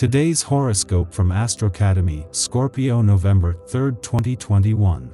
Today's horoscope from Astrocademy, Scorpio November 3, 2021.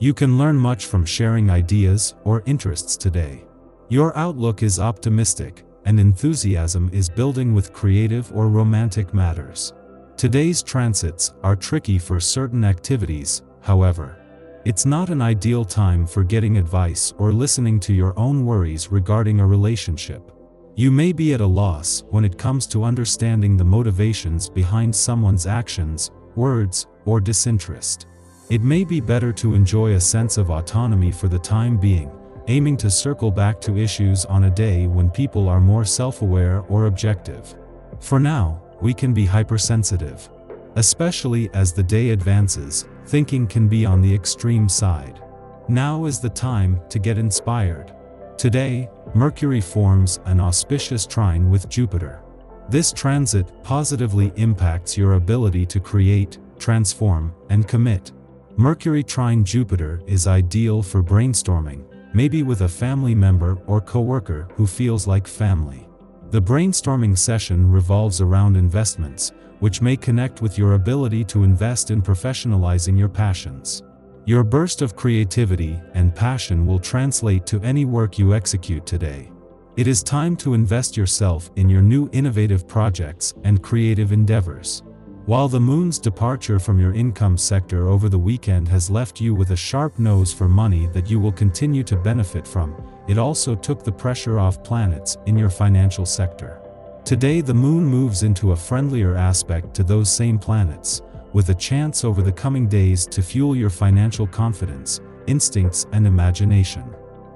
You can learn much from sharing ideas or interests today. Your outlook is optimistic, and enthusiasm is building with creative or romantic matters. Today's transits are tricky for certain activities, however. It's not an ideal time for getting advice or listening to your own worries regarding a relationship. You may be at a loss when it comes to understanding the motivations behind someone's actions, words, or disinterest. It may be better to enjoy a sense of autonomy for the time being, aiming to circle back to issues on a day when people are more self-aware or objective. For now, we can be hypersensitive. Especially as the day advances, thinking can be on the extreme side. Now is the time to get inspired. Today, Mercury forms an auspicious trine with Jupiter. This transit positively impacts your ability to create, transform, and commit. Mercury trine Jupiter is ideal for brainstorming, maybe with a family member or coworker who feels like family. The brainstorming session revolves around investments, which may connect with your ability to invest in professionalizing your passions. Your burst of creativity and passion will translate to any work you execute today. It is time to invest yourself in your new innovative projects and creative endeavors. While the moon's departure from your income sector over the weekend has left you with a sharp nose for money that you will continue to benefit from, it also took the pressure off planets in your financial sector. Today the moon moves into a friendlier aspect to those same planets, with a chance over the coming days to fuel your financial confidence, instincts and imagination.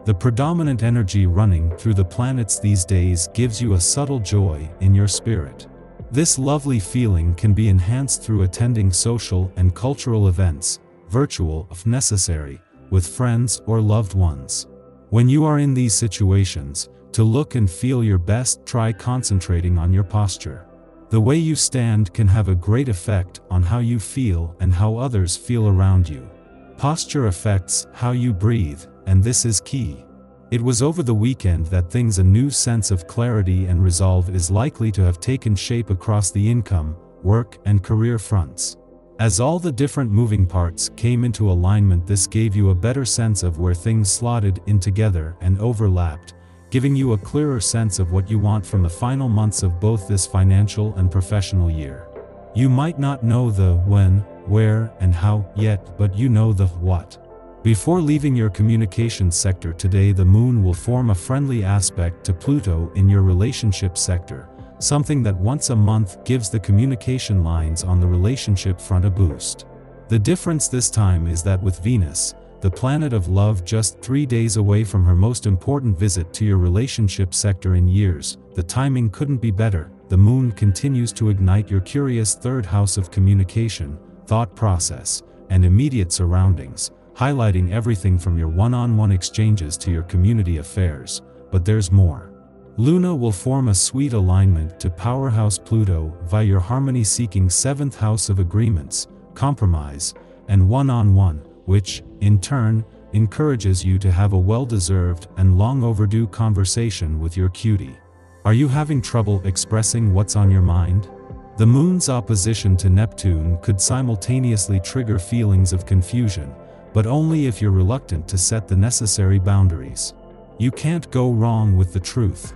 The predominant energy running through the planets these days gives you a subtle joy in your spirit. This lovely feeling can be enhanced through attending social and cultural events, virtual if necessary, with friends or loved ones. When you are in these situations, to look and feel your best try concentrating on your posture. The way you stand can have a great effect on how you feel and how others feel around you. Posture affects how you breathe, and this is key. It was over the weekend that things a new sense of clarity and resolve is likely to have taken shape across the income, work and career fronts. As all the different moving parts came into alignment this gave you a better sense of where things slotted in together and overlapped, giving you a clearer sense of what you want from the final months of both this financial and professional year. You might not know the when, where, and how yet, but you know the what. Before leaving your communications sector today the moon will form a friendly aspect to Pluto in your relationship sector, something that once a month gives the communication lines on the relationship front a boost. The difference this time is that with Venus, the planet of love just three days away from her most important visit to your relationship sector in years, the timing couldn't be better, the moon continues to ignite your curious third house of communication, thought process, and immediate surroundings, highlighting everything from your one-on-one -on -one exchanges to your community affairs, but there's more. Luna will form a sweet alignment to powerhouse Pluto via your harmony-seeking seventh house of agreements, compromise, and one-on-one, -on -one, which, in turn, encourages you to have a well-deserved and long overdue conversation with your cutie. Are you having trouble expressing what's on your mind? The moon's opposition to Neptune could simultaneously trigger feelings of confusion, but only if you're reluctant to set the necessary boundaries. You can't go wrong with the truth.